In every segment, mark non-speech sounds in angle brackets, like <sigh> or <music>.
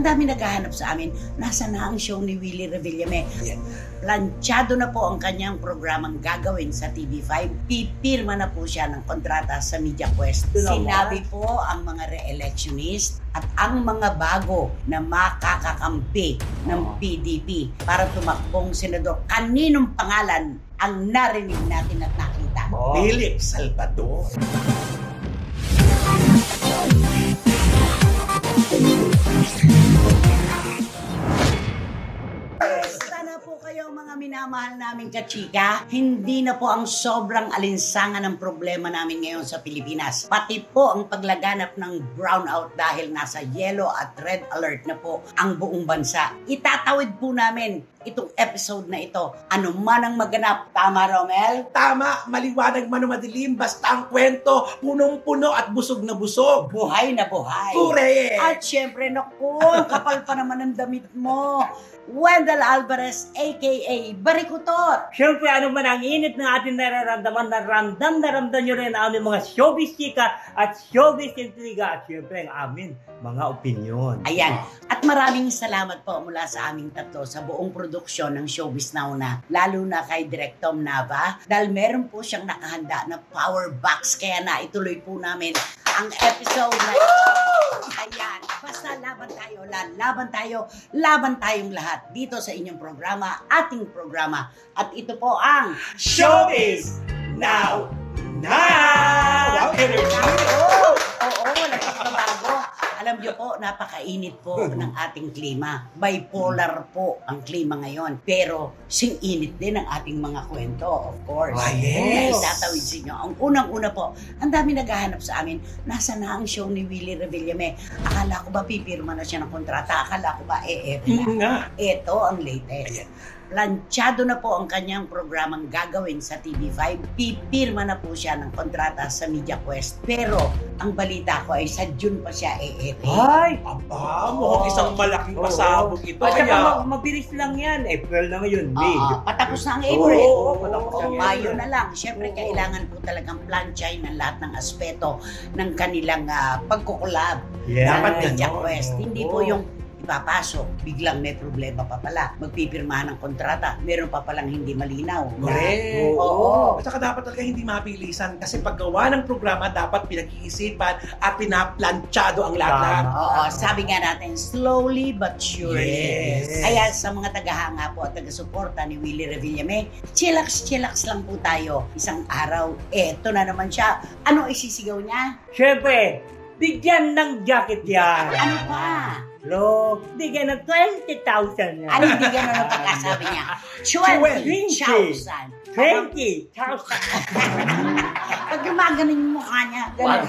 ang dami naghahanap sa amin, nasa na ang show ni Willie Revillame. Planchado na po ang kanyang programang gagawin sa TV5. Pipirma na po siya ng kontrata sa Media Quest. Sinabi po ang mga re-electionist at ang mga bago na makakakampi ng. PDP para tumakbong senador. Kaninong pangalan ang narinig natin at nakita? Oh. Philip Salvador. Kayo mga minamahal namin kachika, hindi na po ang sobrang alinsangan ng problema namin ngayon sa Pilipinas. Pati po ang paglaganap ng brownout dahil nasa yellow at red alert na po ang buong bansa. Itatawid po namin itong episode na ito. Ano man ang maganap. Tama, Romel? Tama, maliwanag man o madilim, basta ang kwento, punong-puno at busog na busog. Buhay na buhay. Correct! At syempre, naku, ang kapal pa naman ng damit mo. Wendell Alvarez, a.k.a. Barikutot. Siyempre, ano man ang init na ating nararamdaman, na ramdam nyo rin ang aming mga showbiz chika at showbiz intriga at siyempre ang amin mga opinion. Ayan. At maraming salamat po mula sa aming tatlo sa buong produksyon ng Showbiz Now na, lalo na kay Direk Tom Nava, dahil meron po siyang nakahanda na power box, kaya na ituloy po namin ang episode na ito. Ayan. Basta laban tayo, lalaban tayo, laban tayong lahat dito sa inyong programa, ating programa. At ito po ang Showbiz Now! Now! Wow, energy! Oo, oo. Niyo po, napakainit po <laughs> ng ating klima. Bipolar po ang klima ngayon. Pero, sing-init din ang ating mga kwento, of course. Ah, yes. Kaya itatawid sa inyo. Ang unang-una po, ang dami naghahanap sa amin, nasa na ang show ni Willie Revillame. Akala ko ba pipirma na siya ng kontrata? Akala ko ba e na? nga. Ito ang latest. Ayan. Planchado na po ang kanyang programang gagawin sa TV5. Pipirma na po siya ng kontrata sa Media Quest. Pero, ang balita ko ay sa June pa siya e Ay! Aba, mukhang isang malaking pasabog ito. At saka Kaya, mag- mabilis lang yan. April na ngayon, May. Oo, patapos na ang April. Oo, oo, patapos Oo, ang Mayo na lang. Siyempre, kailangan po talagang planchay ng lahat ng aspeto ng kanilang ah, pagkukulab Yeah. ng Media. Quest. Hindi po yung ipapasok, biglang may problema pa pala. Magpipirmahan ng kontrata, meron pa palang hindi malinaw. Correct. Oo. At saka dapat talaga hindi mabilisan kasi paggawa ng programa dapat pinag-iisipan at pinaplanchado ang lahat. Tama. Oo, sabi nga natin, slowly but surely. Yes. Kaya sa mga tagahanga po at taga-suporta ni Willie Revillame, chillax-chillax lang po tayo. Isang araw, eto na naman siya. Ano isisigaw niya? Siyempre, bigyan ng jacket yan. Ano pa? Look, bigyan ng 20,000 yan. Ano ganun ang pagkasabi niya? 20,000. 20,000. Pag gumagano yung mukha niya, ganun.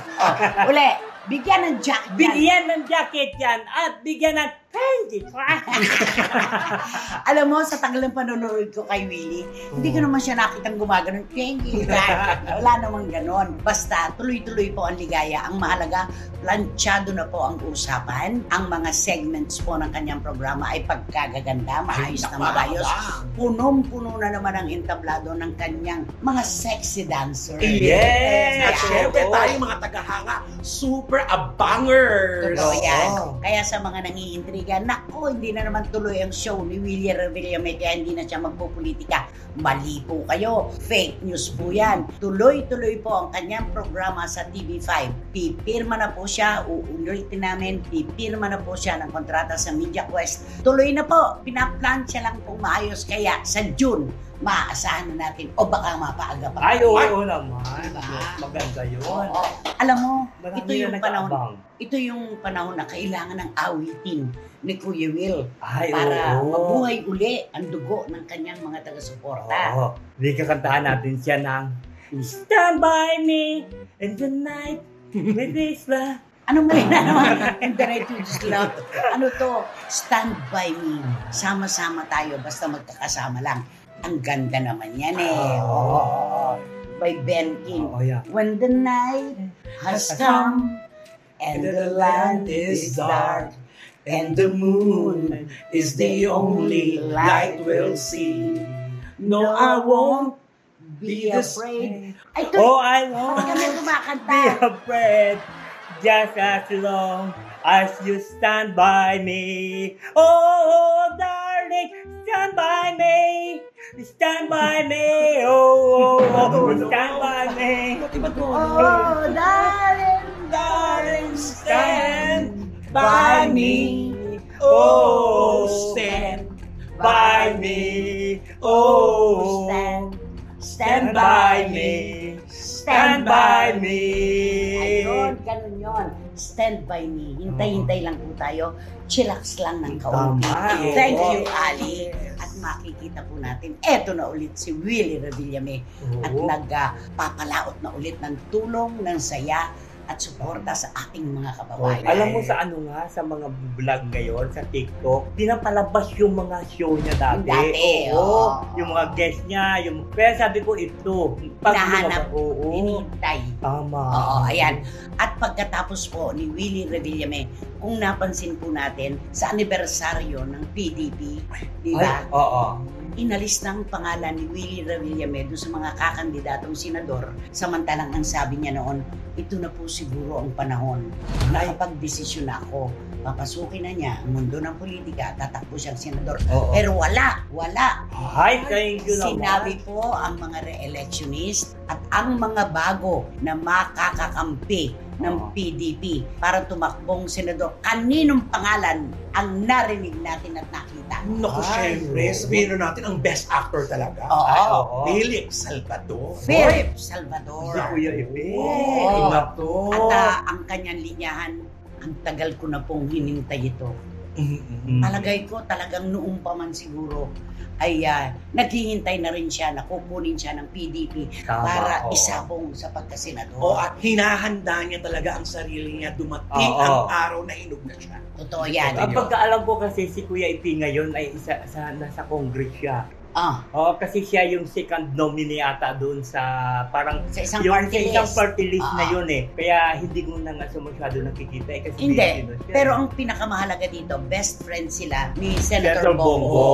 Uli, bigyan ng jacket yan. Bigyan ng jacket yan at bigyan ng 20. <laughs> Alam mo, sa tagal ng panonood ko kay Willie, hindi ko naman siya nakitang gumagano. Thank <laughs> you, God. Wala namang ganon. Basta, tuloy-tuloy po ang ligaya. Ang mahalaga, planchado na po ang usapan. Ang mga segments po ng kanyang programa ay pagkagaganda, maayos na maayos. Punong-puno na naman ang entablado ng kanyang mga sexy dancer. Yes! At syempre tayo mga tagahanga, super abangers! Totoo yan. Oo. Kaya sa mga nangiintriga, nako, hindi na naman tuloy ang show ni Willie Revillame kaya hindi na siya magpupolitika. Mali po kayo. Fake news po yan. Tuloy-tuloy po ang kanyang programa sa TV5. Pipirma na po siya, uulitin namin, pipirma na po siya ng kontrata sa Media Quest. Tuloy na po, pinaplansya lang po maayos. Kaya sa June, maaasahan na natin o baka mapaaga pa. Ay, oo naman. Diba? Maganda yun. Oo. Alam mo, Marami ito yung panahon nag-aabang. ito yung panahon na kailangan ng awitin ni Kuya Will Ay, para oo. mabuhay uli ang dugo ng kanyang mga taga-suporta. Oo. Hindi kakantahan natin siya ng Stand by me in the night with this love. Anong mali na naman? <laughs> And the right to just love. Ano to? Stand by me. Sama-sama tayo basta magkakasama lang. Ang ganda naman yan eh. Oo. Oo. By Ben King. Oo, yeah. When the night has come and the land is dark And the moon is the only light we'll see. No, I won't be afraid. Ay, ito, Oh, I won't kami be kumakanta. afraid just as long as you stand by me. Oh, darling, stand by me. Stand by me. Oh, oh, oh, stand by me. To. Oh, <laughs> darling, Darling, stand by me. Oh, stand by me. Oh, Stand, stand by me. Stand by me. Ayun, ganun yun. Stand by me. Hintay-hintay lang po tayo. Chillax lang ng kaunti. Thank you, Ali. At makikita po natin, eto na ulit si Willie Revillame. At nagpapalaot na ulit ng tulong, ng saya, at suporta sa ating mga kababayan. Alam mo sa ano nga, sa mga vlog ngayon, sa TikTok, pinapalabas yung mga show niya dati. Dati, oo. oo. Yung mga guest niya, yung... Kaya sabi ko ito, pag lumabas- oo. Tama. Oo, ayan. At pagkatapos po ni Willie Revillame, kung napansin po natin sa anibersaryo ng PDP, di ba? Oo. Inalis ng pangalan ni Willie Revillame doon sa mga kakandidatong senador. Samantalang ang sabi niya noon, ito na po siguro ang panahon. Nakapag-desisyon na ako. Papasukin na niya ang mundo ng politika, tatakbo siyang senador. Oo. Pero wala, wala. Hi, thank you naman. Sinabi po ang mga re-electionist at ang mga bago na makakakampi ng. PDP para tumakbong senador. Kaninong pangalan ang narinig natin at nakita? Naku, syempre, sabihin na natin ang best actor talaga. Oo. Ay, Oo. Philip Salvador. Philip Salvador. Si Kuya Ibe. Oo. Iba to. At ah, ang kanyang linyahan, ang tagal ko na pong hinintay ito. Mm-mm. Palagay ko talagang noong pa man siguro ay ah, naghihintay na rin siya na kukunin siya ng PDP Tama, para oo. isabong sa pagkasenador. O at hinahanda niya talaga ang sarili niya dumating Oo. ang araw na hinog na siya. Totoo yan. Ang pagkaalam ko kasi si Kuya Ipe ngayon ay isa sa nasa Congress siya. Ah, Oo, kasi siya yung second nominee ata doon sa parang sa isang yung party sa isang list. party list na Ah. yun eh. Kaya hindi ko na nga so masyado nakikita eh. Kasi Hindi. Siya, Pero ang pinakamahalaga dito, best friend sila ni Senator Senator Bongo. Bongo.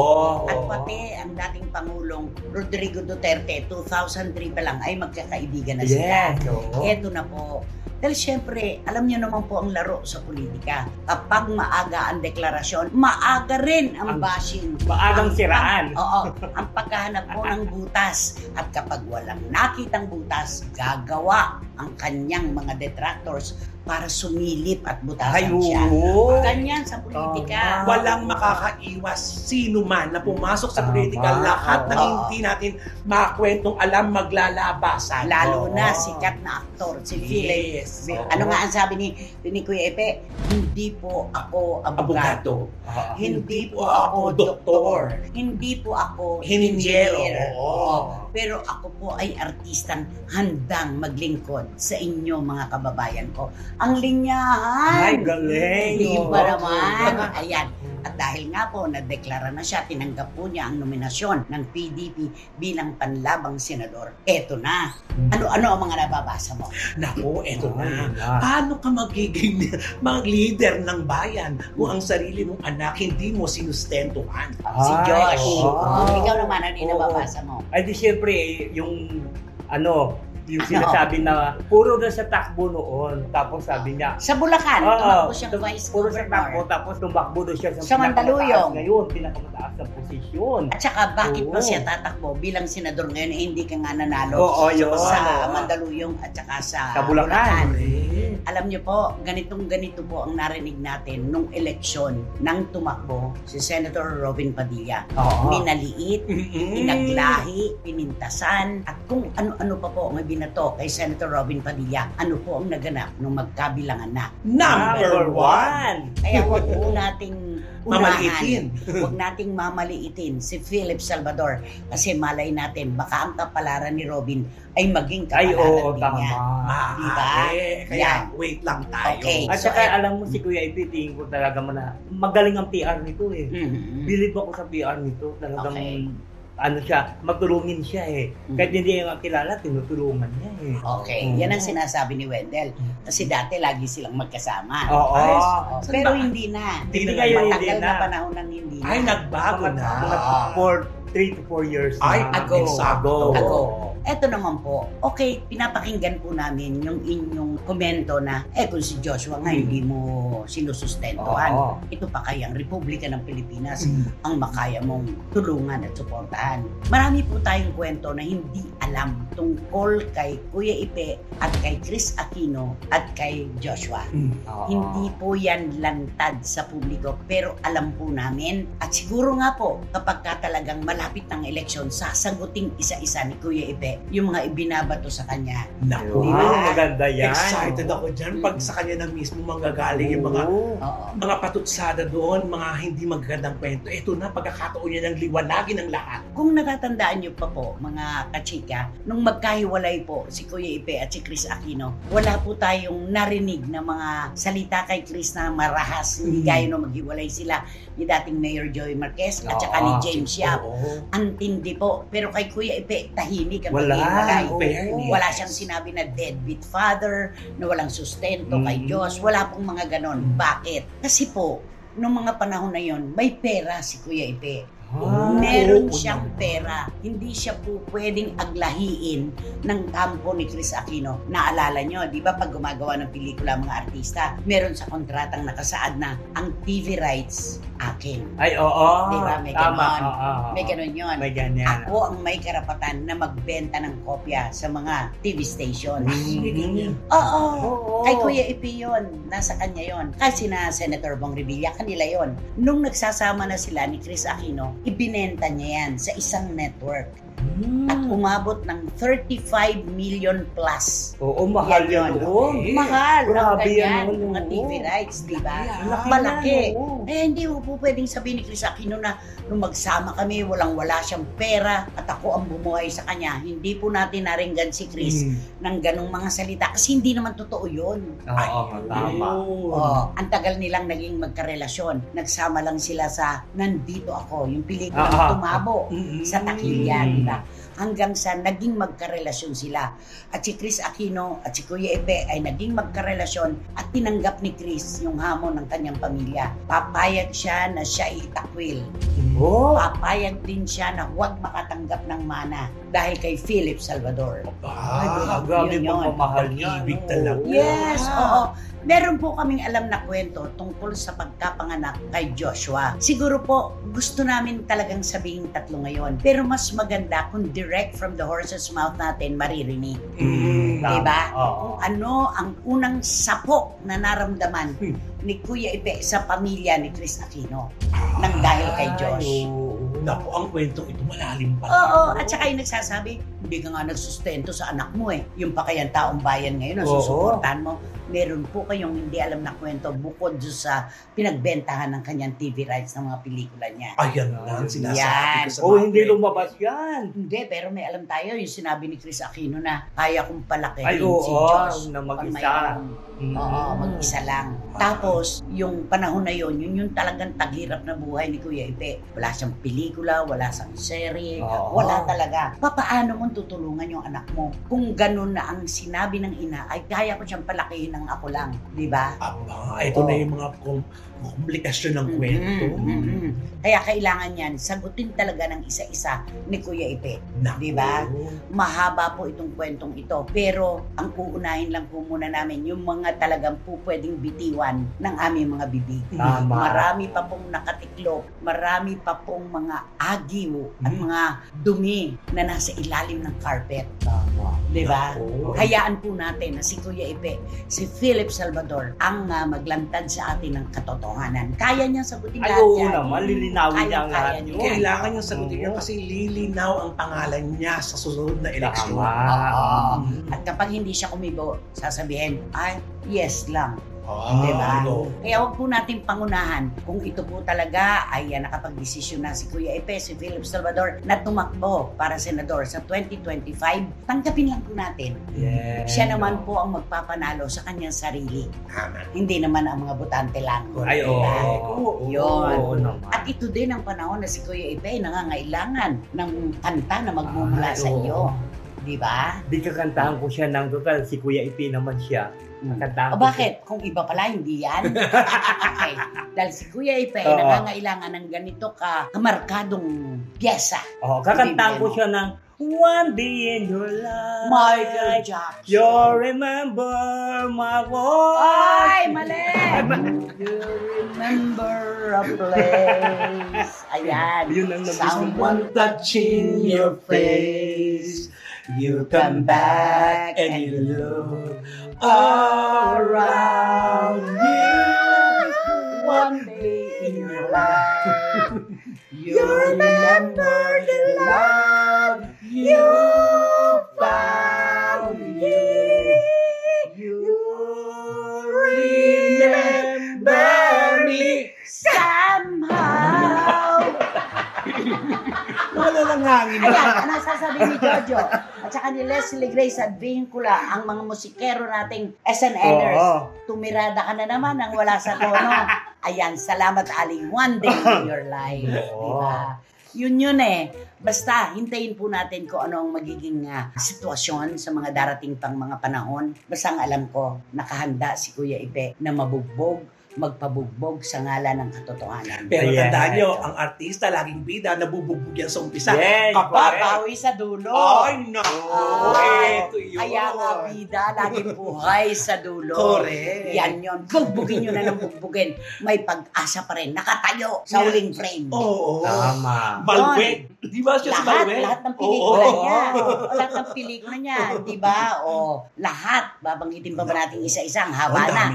At pati ang dating Pangulong Rodrigo Duterte, 2003 pa lang ay magkakaibigan na sila. Yes, oo. Eto na po. Dahil syempre, alam niyo naman po ang laro sa politika. Kapag maaga ang deklarasyon, maaga rin ang Ang- bashing. Maagang Ang- siraan. ang- Oo, ang pagkahanap po ng butas. At kapag walang nakitang butas, gagawa ang kanyang mga detractors para sumilip at Ay, butasan siya. oo. Ganyan sa politika. Tama. Walang makakaiwas sino man na pumasok sa Tama. politika. Lahat ng Oo. hindi natin makakwentong alam maglalabasan. Lalo na sikat na aktor, si Philip. Yes. Oo. Ano nga ang sabi ni, ni Kuya Epe? Hindi po ako abogado. Abogado. Hindi po ako doktor. Hindi po ako engineer. Oo. Pero ako po ay artistang handang maglingkod sa inyo mga kababayan ko. Ang linyahan! Ay, galing. Di ba naman? Ayan. At dahil nga po, nadeklara na siya, tinanggap po niya ang nominasyon ng PDP bilang panlabang senador. Eto na. Ano-ano ang mga nababasa mo? Naku, eto na. Ay, na. Paano ka magiging <laughs> mga leader ng bayan kung ang sarili mong anak hindi mo sinustentuhan? Si Ay, Josh. oo. Oh, ikaw naman, ano yung nababasa mo? Ay di syempre, eh, yung ano, yung Ano? sinasabi na puro na sa takbo noon. Tapos sabi niya, Sa Bulacan, Oo, tumakbo siyang tum- vice puro sa takbo, governor. tapos tumakbo doon siya sa, Sa Mandaluyong. pinakamataas Ngayon, pinakamataas na posisyon. At saka bakit pa Oo. siya tatakbo bilang senador ngayon eh, hindi ka nga nanalo Oo, yun. sa Mandaluyong at saka sa, Sa Bulacan. Alam niyo po, ganitong ganito po ang narinig natin nung eleksyon nang tumakbo si Senator Robin Padilla. Oo. Minaliit, pinaglahi, pinintasan, at kung ano-ano pa po ang binato kay Senator Robin Padilla, ano po ang naganap nung magkabilangan na. Number one. Kaya huwag po <laughs> nating. Mamaliitin. Huwag nating mamaliitin si Philip Salvador kasi malay natin baka ang kapalaran ni Robin ay maging Ay, kapalaran oo, din tama. niya. Diba? Kaya Yan. wait lang tayo. Okay. At So, saka eh, alam mo si Kuya Ipi, tingin ko talaga man na magaling ang PR nito eh. Mhm. Believe ako sa PR nito. Talagang Okay. Ano siya, magtulungin siya eh. Mhm. Kahit hindi nga kilala, tinutulungan niya eh. Okay, Oo. yan ang sinasabi ni Wendell. Kasi dati lagi silang magkasama. Oo. Ay, Oh, Saan pero ba? hindi na. Hindi na ngayon, Matagal hindi na na. panahon nang hindi na. Ay, nagbago Mga- na. mga for 3 to 4 years Ay, na. ago. Exacto. Ago. Eto naman po, okay, pinapakinggan po namin yung inyong komento na, eh kung si Joshua nga Hmm. hindi mo sinusustentuhan, Oo. ito pa kayang Republika ng Pilipinas Mm. ang makaya mong tulungan at suportahan. Marami po tayong kwento na hindi alam tungkol kay Kuya Ipe at kay Chris Aquino at kay Joshua. Mm. Oo. Hindi po yan lantad sa publiko pero alam po namin at siguro nga po kapag ka talagang malapit ng eleksyon sasagutin isa-isa ni Kuya Ipe yung mga ibinabato sa kanya. Naku. Wow, Diba? maganda yan. Excited ako dyan pag sa kanya na mismo manggagaling yung mga Oo. Mga patutsada doon, mga hindi magagandang kwento. Ito na, pagkakataon niya ng liwanagin ng lahat. Kung natatandaan niyo pa po, mga kachika, nung magkahiwalay po si Kuya Ipe at si Chris Aquino, wala po tayong narinig na mga salita kay Chris na marahas. Hindi Mm. gaya nung maghiwalay sila ni dating Mayor Joey Marquez at saka ni. James Yap. Oo. Antindi po. Pero kay Kuya Ipe, tahimik ang Wala. Oo. Wala siyang sinabi na deadbeat father, na walang sustento kay Mm. Diyos. Wala pong mga ganon. Bakit? Kasi po, nung mga panahon na yon, may pera si Kuya Ipe. Ah, Meron oo siyang pera. Hindi siya po pwedeng aglahiin ng kampo ni Chris Aquino. Naalala nyo, di ba pag gumagawa ng pelikula mga artista, meron sa kontratang nakasaad na ang TV rights akin. Ay, oo. Di ba? May Tama. ganon. Oo, oo. May ganun yun. May ganyan. Ako ang may karapatan na magbenta ng kopya sa mga TV stations. Ganyan. Oo. Oo. Kay Kuya Ipi yun. Nasa kanya yon. Kasi na Senator Bong Revilla, kanila yon. Nung nagsasama na sila ni Chris Aquino, ibinenta niya yan sa isang network. At umabot ng 35 million plus. Oo, mahal Yan yan. Oo. Eh, Mahal grabe yan, oo. mga TV rights, di ba? Laki Malaki. Eh, hindi mo po pwedeng sabihin ni Chris Aquino na nung magsama kami, walang-wala siyang pera at ako ang bumuhay sa kanya. Hindi po natin naringgan si Chris Hmm. ng ganong mga salita kasi hindi naman totoo yun. Oo, tama. Oh, ang tagal nilang naging magkarelasyon. Nagsama lang sila sa Nandito Ako, yung pelikula ah. tumabo Mm-mm. sa Takilya, Mm. di ba? Hanggang sa naging magkarelasyon sila. At si Chris Aquino at si Kuya Epe ay naging magkarelasyon at tinanggap ni Chris yung hamon ng kanyang pamilya. Papayag siya na siya itakwil. Oo. Papayag din siya na huwag makatanggap ng mana dahil kay Philip Salvador. Ah, grabe yun po yun. mamahal niya. No? talaga. Yes, oo. Meron po kaming alam na kwento tungkol sa pagkapanganak kay Joshua. Siguro po, gusto namin talagang sabihin tatlo ngayon. Pero mas maganda kung direct from the horse's mouth natin maririnig. Mm. Diba? Oo. Kung ano ang unang sapok na naramdaman Hmm. ni Kuya Ipe sa pamilya ni Chris Aquino nang dahil kay Josh. Ay. Naku, ang kwentong ito malalim pa. Oo, at saka yung nagsasabi, hindi ka nga nagsustento sa anak mo eh. Yung pa kayang taong bayan ngayon, ang susuportahan mo. Meron po kayong hindi alam na kwento bukod doon sa pinagbentahan ng kanyang TV rights ng mga pelikula niya. Ayan na ang sinasabi Yan. ko sa Oh, mga hindi lumabas yan. Hindi, pero may alam tayo yung sinabi ni Chris Aquino na kaya kong palakihin Ay, oo, si Diyos. na mag-isa. alam. Mm. Oo, mag-isa lang. Tapos, yung panahon na yun, yun yung talagang taghirap na buhay ni Kuya Ipe. Wala siyang pelikula, wala siyang serye, Oo. wala talaga. Papaano mo tutulungan yung anak mo? Kung ganun na ang sinabi ng ina, ay kaya ko siyang palakihin ng ako lang. Di ba? Aba, ito Oo. na yung mga kom- komplikasyon ng kwento. Mhm, mhm. Kaya kailangan yan, sagutin talaga ng isa-isa ni Kuya Ipe. Di ba? Mahaba po itong kwentong ito. Pero ang uunahin lang po muna namin yung mga talagang po pwedeng bitiwan ng aming mga bibig. Tama. Marami pa pong nakatiklop, marami pa pong mga agiw at Mm. mga dumi na nasa ilalim ng carpet. Tama. Di ba? Hayaan po natin na si Kuya Ipe, si Philip Salvador, ang ah, maglantad sa atin ng katotohanan. Kaya niya sagutin Ay, lahat oo yan. naman, lilinawin niya ang lahat yun. Kailangan niyang sagutin yan kasi lilinaw ang pangalan niya sa susunod na eleksyon. Tama. Oo. At kapag hindi siya kumibo, sasabihin, ay, yes lang. Ah, Diba? ano? Kaya huwag po natin pangunahan kung ito po talaga ay uh, nakapag-desisyon na si Kuya Epe, si Philip Salvador na tumakbo para senador sa 2025. Tanggapin lang po natin. Yes. Siya naman po ang magpapanalo sa kanyang sarili. Tama. Hindi naman ang mga botante lang. Ay, oo. Diba? Oo, Yun. oo naman. At ito din ang panahon na si Kuya Epe nangangailangan ng kanta na magmumula Ay, sa iyo. Di ba? Di kakantahan ko siya ng total. Si Kuya Ipi naman siya. Kakantahan O bakit? Kung iba pala, hindi yan. <laughs> okay. Dahil si Kuya Ipe Oo. nangangailangan ng ganito ka kamarkadong pyesa. Oh, kakantahan ko siya ng One day in your life. Michael Jackson. You remember my voice. Ay, mali! <laughs> You remember a place. Ayan. Yun ang nabis- Someone touching your face. You come back and you look around you. One day in your life, you remember Leslie Grace at Vincula, ang mga musikero nating SNNers. Oo. Tumirada ka na naman ang wala sa tono. <laughs> Ayan, salamat Ali. One day in <laughs> your life. Oo. Diba? Yun yun eh. Basta, hintayin po natin kung ano ang magiging ah, sitwasyon sa mga darating pang mga panahon. Basta ang alam ko, nakahanda si Kuya Ipe na mabugbog, magpabugbog sa ngalan ng katotohanan. Pero Ayan. tandaan nyo, ang artista laging bida, nabubugbog yan sa umpisa. Yes. Papawi sa dulo. ay no, Ay, eto yun. Kaya nga, bida, laging buhay sa dulo. Correct. Yan yun. Bugbugin nyo na ng bugbugin. May pag-asa pa rin. Nakatayo sa Yes. huling frame. Oo. Tama. Balweg. Di ba siya si lahat, Balweg? lahat ng pelikula Oo. <laughs> niya. O, lahat ng pelikula niya, di ba? O, lahat. Babanggitin pa ba natin isa-isa? Ang haba Ang na.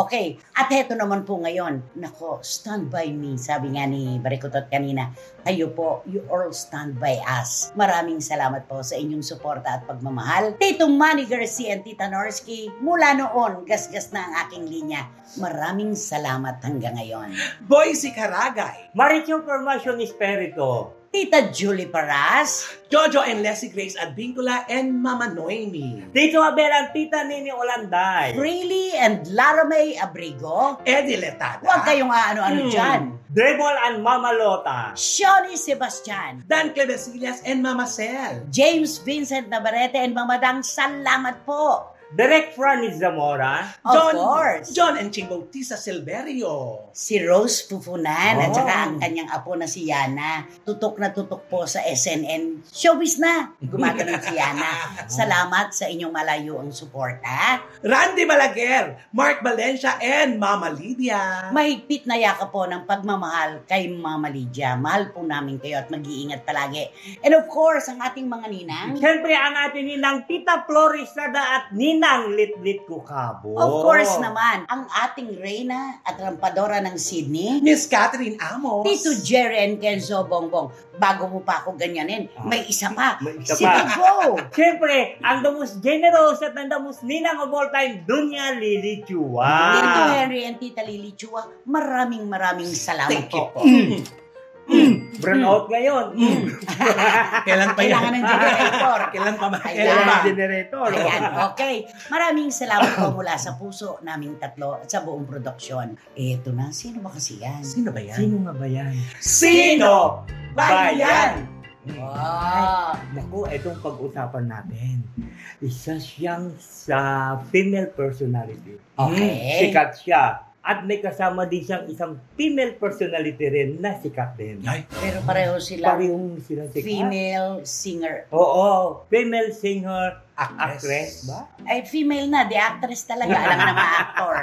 Okay. At heto naman po ngayon. Nako, stand by me. Sabi nga ni Barikutot kanina, kayo po, you all stand by us. Maraming salamat po sa inyong suporta at pagmamahal. Titong Manny Garcia and Tita Norsky, mula noon, gasgas na ang aking linya. Maraming salamat hanggang ngayon. Boy si Karagay. Maricho Formation Espiritu. Tita Julie Paras, Jojo and Leslie Grace Advincula and Mama Noemi. Tito Abel ang tita Nini Olanday. Freely and Lara May Abrigo. Eddie Letada. Huwag kayong ano-ano Hmm. dyan. Dribble and Mama Lota. Shawnee Sebastian. Dan Clevesillas and Mama Cel. James Vincent Navarrete and Mamadang, salamat po. Direct Franny Zamora. Of John, course. John and Ching Bautista Silverio. Si Rose Pufunan at Oh. saka ang kanyang apo na si Yana. Tutok na tutok po sa SNN. Showbiz na. Gumagano'n si Yana. <laughs> Salamat sa inyong malayo ang suporta. Randy Balaguer, Mark Valencia, and Mama Lydia. Mahigpit na yaka po ng pagmamahal kay Mama Lydia. Mahal po namin kayo at mag-iingat palagi. And of course, ang ating mga ninang. Siyempre ang ating ninang Tita Florisada at Ninang Litlit Kukabo. Of course naman, ang ating Reyna at Rampadora ng Sydney. Miss Catherine Amos. Tito Jerry and Kenzo Bongbong. Bago mo pa ako ganyanin, may isa pa. May isa si pa. Tigo. <laughs> Siyempre, ang the most generous at ang the most ninang of all time, Dunya Lili Chua. Tito Henry and Tita Lily Chua, maraming maraming salamat Thank you po. po. Burn out ngayon. Mm. <laughs> Kailan pa yan? Kailangan ng generator. Kailan pa ba? Kailan ba? Generator. Ayan, okay. Maraming salamat po <coughs> mula sa puso naming tatlo at sa buong produksyon. Eto na, sino ba kasi yan? Sino ba yan? Sino nga ba yan? Sino ba yan? Wow. Naku, itong pag-usapan natin. Isa siyang sa female personality. Okay. Sikat siya. At may kasama din siyang isang female personality rin na sikat din. Ay, Pero pareho sila Parehong silang sikat. female singer. Oo, female singer, actress. actress ba? Ay, female na, the actress talaga. Alam na mga actor.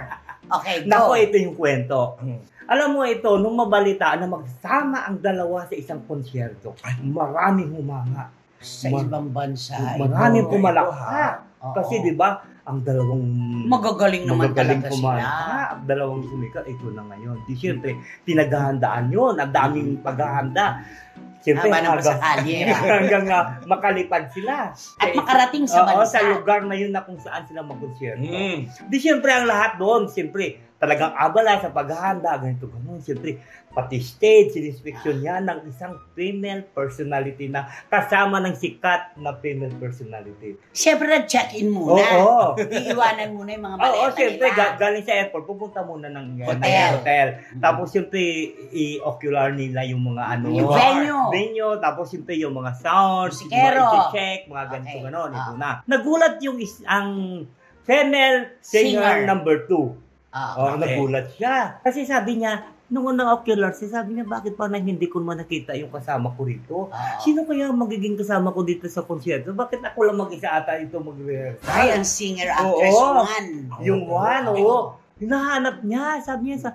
Okay, go. Nako, ito yung kwento. Hmm. Alam mo ito, nung mabalitaan na magsama ang dalawa sa isang konsyerto, maraming humanga. sa Ma- ibang bansa. Maraming. Oo. Kasi di ba, ang dalawang Magagaling naman magagaling talaga kumanta, sila. ang dalawang sumikat, ito na ngayon. Di syempre, pinaghahandaan yun, ang daming paghahanda. Siyempre, ng hanggang, <laughs> hanggang nga makalipad sila. At makarating sa Oo, bansa. sa lugar na yun na kung saan sila mag-concerto. Mm. Di siyempre ang lahat doon, siyempre talagang abala sa paghahanda, ganito, ganun. Siyempre, pati stage, sininspeksyon yan ng isang female personality na kasama ng sikat na female personality. Siyempre, nag-check-in muna. Oo. Iiwanan muna yung mga Oo, maleta siyempre, nila. ga- galing sa airport, pupunta muna ng Hotel. ng hotel. Tapos, siyempre, i-ocular nila yung mga ano, Yung venue. venue, tapos siyempre yung mga sound, Musikero. mga i-check, mga ganito Okay. ganon, ito Ah. na. Nagulat yung is, ang female singer, Singer. number two. Ah, Oh, Okay. nagulat siya. Kasi sabi niya, nung unang ocular, sabi niya, bakit parang hindi ko man nakita yung kasama ko rito? ah. Sino kaya ang magiging kasama ko dito sa konsyerto? Bakit ako lang mag-isa ata ito mag-rehearsal? Ay, ang singer actress Oo. one. Yung one, oo. Hinahanap niya. Sabi niya sa,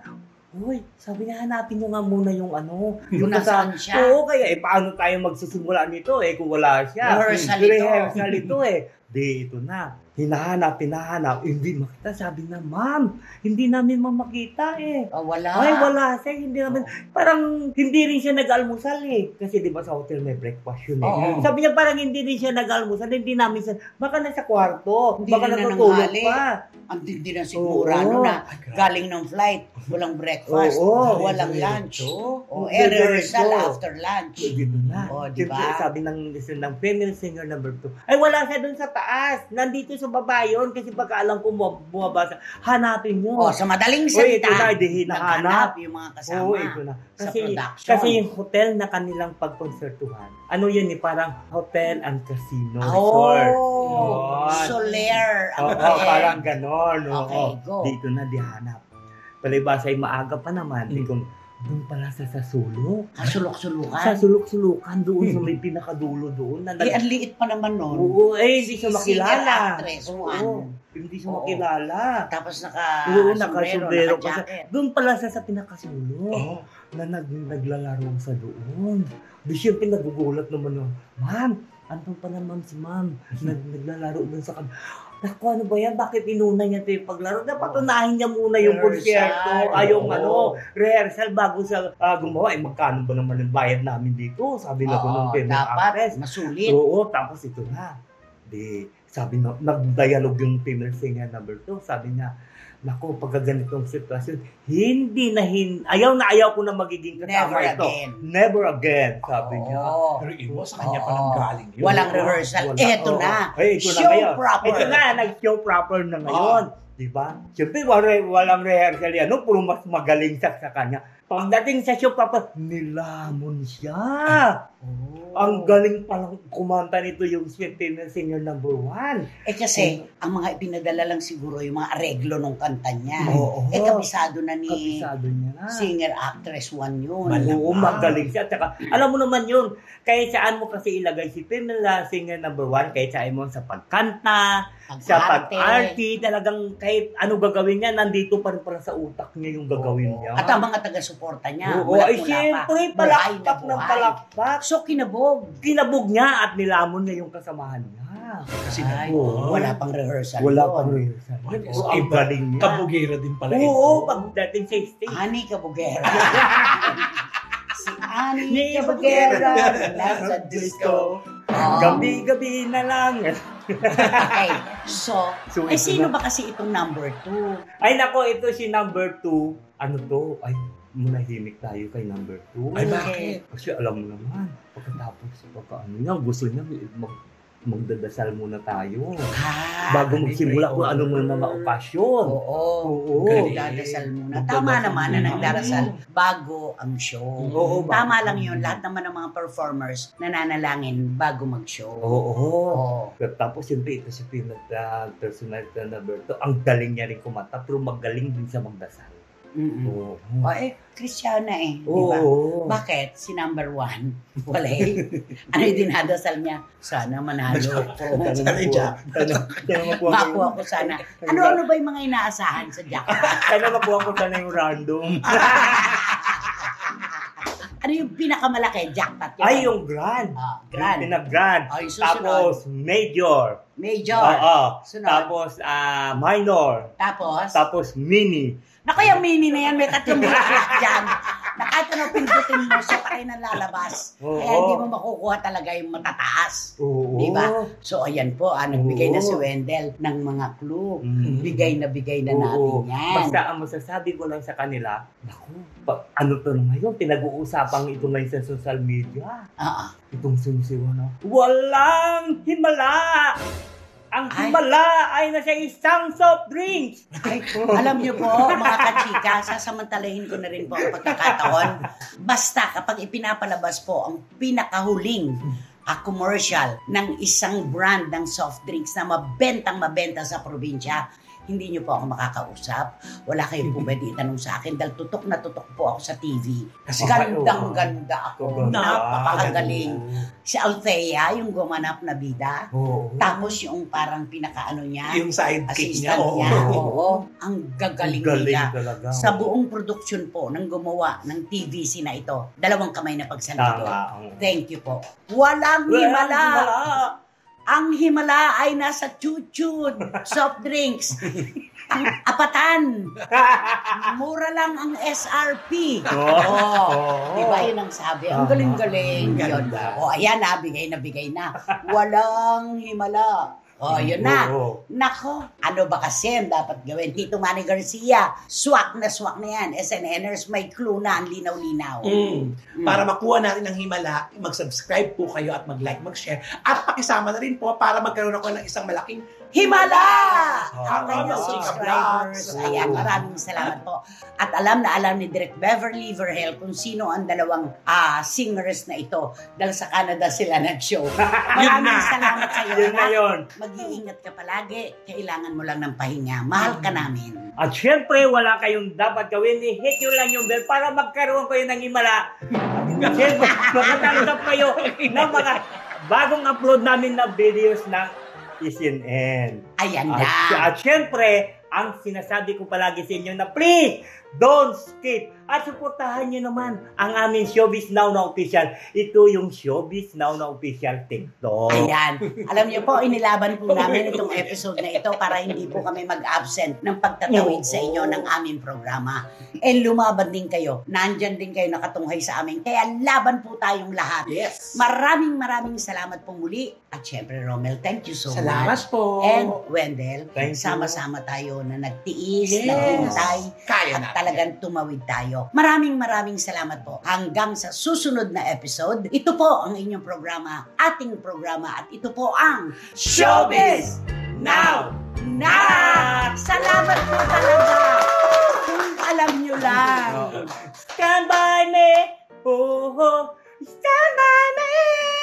Uy, sabi niya, hanapin niyo nga muna yung ano. Kung nasaan siya. Oo, kaya eh, paano tayo magsisimula nito eh kung wala siya. Rehearsal ito. Rehearsal ito eh. Di, ito na. Hinahanap, hinahanap. Hindi makita. Sabi na, ma'am, hindi namin mamakita eh. Oh, wala. Ay, wala siya. Hindi namin, parang hindi rin siya nag-almusal eh. Kasi di ba sa hotel may breakfast yun eh. Oo. Sabi niya parang hindi rin siya nag-almusal. Hindi namin siya, baka nasa kwarto. Hindi baka na natutulog nanghali. pa. Ang tindi na siguro, Oo. ano na, galing ng flight, walang breakfast, Oo. walang Diretso. lunch. O, Oo, eh, rehearsal after lunch. Dito na. Oh, di ba? Sabi ng, ng female singer number two, ay wala siya dun sa taas. Nandito sa baba yun. Kasi pagka alam ko bu- bumaba siya, hanapin nyo. O, sa madaling Uy, salita, ito na, di hinahanap. naghanap yung mga kasama. Oo, ito na. sa Kasi, production. kasi yung hotel na kanilang pagkonsertuhan, ano yun eh, parang hotel and casino resort. Oh. Soler. Oo, hotel. parang ganon. Okay, go. Dito na dihanap. Palibasa ay maaga pa naman. Mm. Mm. Kung doon pala sa sa sulok. Ah, sulok-sulukan. Sa sulok-sulukan doon sa may pinakadulo doon. Na Eh, ang liit pa naman nun. Oo, eh, hindi siya Si- makilala. actress, Oo, one. hindi siya Oo. makilala. Tapos naka Oo, sombrero, naka-sombrero pa siya. Doon pala siya sa pinakasulok. Oo. Na nag, naglalaro sa doon. Di siyempre nagugulat naman yung, Ma'am, andun pa naman si ma'am. <laughs> Nag, naglalaro doon sa kan. Naku, ano ba yan? Bakit inuna niya ito yung paglaro? Dapat unahin niya muna yung konsyerto. Ay, yung ano, rehearsal bago sa ah, gumawa. Eh, magkano ba naman yung bayad namin dito? Sabi na ko nung female dapat masulit. Oo, tapos ito na. Di, sabi na, nag-dialogue yung female singer number two. Sabi niya, Naku, pagka ganitong sitwasyon, hindi na hin... Ayaw na ayaw ko na magiging kasama Never ito. again. Never again, sabi niya. Oo. Pero iba sa kanya pa Oo. nang galing yun. Walang Oo, rehearsal. wala. Eto Oo. na. Ay, ito na Show ngayon. proper. Ito na, nag-show proper na ngayon. Di ba? Siyempre, wala, walang rehearsal yan. No? Puro mas magaling siya sa kanya. Pagdating sa show proper, nilamon siya. Ang galing palang kumanta nito yung female singer number one. Eh kasi, ang mga ipinadala lang siguro yung mga areglo ng kanta niya. Oo. Eh kabisado na ni Kabisado niya na. singer actress one yun. Malamang. Oo, magaling siya. Tsaka, alam mo naman yun, kahit saan mo kasi ilagay si uh, singer number one, kahit saan mo sa pagkanta, sa Pag-arte. pag-arty, talagang kahit ano gagawin niya, nandito pa rin para sa utak niya yung gagawin niya. At ang mga taga-suporta niya. Oo, ay siyempre, palakpak ng palakpak. So, kinabog. Kinabog niya at nilamon niya yung kasamahan niya. Kasi Ay, Oo. wala pang rehearsal. Wala yun. pang rehearsal. Oo, ang iba. galing niya. Kabugera din pala ito. Oo, pagdating sa stage. Ani Kabugera. <laughs> si Ani Ni Kabugera. Kabugera. Nasa disco. Oh. Gabi-gabi na lang. Okay. So, So, eh ito sino na. ba kasi itong number two? Ay nako, ito si number two. Ano to? Ay, manahimik tayo kay number two. Ay, bakit? Kasi alam mo naman, pagkatapos, pagka ano niya, gusto niya mag, magdadasal muna tayo. Ah, Bago magsimula kung ano over. mga mga okasyon. Oo. Oo. Magdadasal muna. Tama naman na nagdarasal bago ang show. Oo, bago. Tama lang yun. Lahat naman ng mga performers nananalangin bago mag-show. Oo. Oo. Tapos siyempre ito si Peanut uh, personality na number two. Ang galing niya rin kumanta, pero magaling din siya magdasal. Mm-mm. Oo. O eh, Kristiyana eh. Di Oo. ba? Bakit? Si number one, wala eh. ano yung dinadasal niya? Sana manalo. Sana <laughs> Jack. Makuha ko sana. <laughs> Ano-ano ba yung mga inaasahan sa jackpot? <laughs> Sana makuha ko sana yung random. Ano yung pinakamalaki? Jackpot yun? Ay, yung grand. Ah, Yung grand. pinag-grand. Ay, susunod. Tapos, major. Major. Oo. Sunod. Tapos, ah, minor. Tapos? Tapos, mini. Naku, yung mini na yan, may tatlong bulaklak dyan. Na kahit ano pindutin mo, siya pa rin ang lalabas. Oo. Kaya hindi mo makukuha talaga yung matataas. Oo. Di ba? So, ayan po, ah, nagbigay na si. Wendell ng mga clue. Mm. Bigay na bigay na natin Oo. yan. Basta ang masasabi ko lang sa kanila, naku, pa- ano to na ngayon? Pinag-uusapang ito ngayon sa social media. Oo. Itong sumisiwa na, walang himala! Ang Ay. himala ay nasa isang soft drinks! Ay, alam niyo po, mga kachika, sasamantalahin ko na rin po ang pagkakataon. Basta kapag ipinapalabas po ang pinakahuling a commercial ng isang brand ng soft drinks na mabentang mabenta sa probinsya, hindi niyo po ako makakausap. Wala kayong <laughs> pwede itanong sa akin dahil tutok na tutok po ako sa TV. Kasi Gandang ganda ako. Ganda. Napakagaling. Si Althea, yung gumanap na bida. Oo. Tapos yung parang pinakaano niya, yung sidekick niya. oo. niya. Oo. Ang gagaling Galing nila. talaga. Sa buong production po ng gumawa ng TVC na ito, dalawang kamay na oo. Thank you po. Walang himala. Ang himala ay nasa chuchud, soft drinks, ang <laughs> apatan. <laughs> Mura lang ang SRP. Oo. Oh. Oo. Di ba yun ang sabi? Ang galing-galing. Yun. O ayan na, bigay na bigay na. Walang himala. O yun na. Oo. Nako, ano ba kasi ang dapat gawin? Tito Manny Garcia, swak na swak na yan. SNNers, may clue na ang linaw-linaw. Mm. Mm. Para makuha natin ang himala, mag-subscribe po kayo at mag-like, mag-share. At pakisama na rin po para magkaroon ako ng isang malaking Himala! Ang kanyang subscribers. Ayan, maraming salamat po. At alam na alam ni Direk Beverly Verhel kung sino ang dalawang ah, singers na ito dahil sa Canada sila nag-show. <laughs> Maraming na. salamat sa iyo. Yun na yun. Mag-iingat ka palagi. Kailangan mo lang ng pahinga. Mahal ka namin. At syempre, wala kayong dapat gawin. I-hit nyo lang yung bell para magkaroon kayo ng himala. syempre, makatanggap kayo ng mga bagong upload namin na videos ng SNN. Ayan At, na. at syempre, ang sinasabi ko palagi sa inyo na please, don't skip. At suportahan nyo naman ang aming Showbiz Now na official. Ito yung Showbiz Now na official TikTok. Ayan. Alam niyo po, inilaban po namin itong <laughs> episode na ito para hindi po kami mag-absent ng pagtatawid sa inyo ng aming programa. And lumaban din kayo. Nandyan din kayo nakatunghay sa amin. Kaya laban po tayong lahat. Yes. Maraming maraming salamat po muli. At syempre, Romel, thank you so Salamat much. po. And Wendell, Thank you. sama-sama tayo na nagtiis, Yes. naghintay, Kaya at natin. Talagang tumawid tayo. Maraming maraming salamat po. Hanggang sa susunod na episode, ito po ang inyong programa, ating programa, at ito po ang Showbiz Now! na! Salamat po talaga! Kung alam nyo lang. Stand by me! Oh, oh. Stand by me!